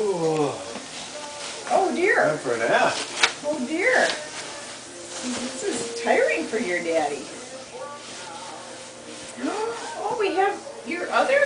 Oh, Oh dear. time for a nap. Oh dear. This is tiring for your daddy. Oh, we have your other